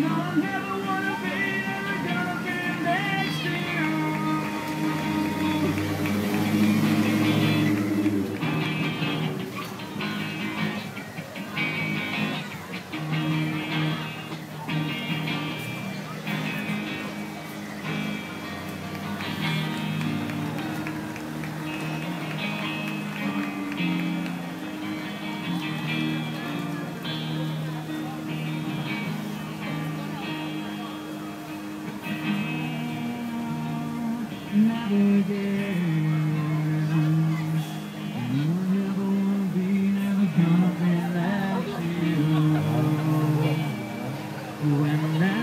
No, never. never get never wanna be, never you. When I